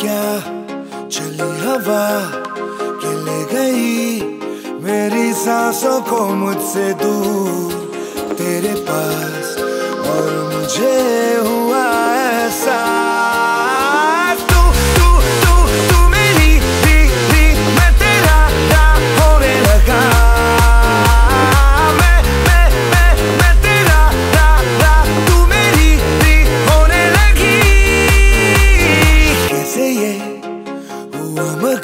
क्या? चली हवा के ले गई। मेरी सांसों को मुझसे दूर। तेरे पास और मुझे 我们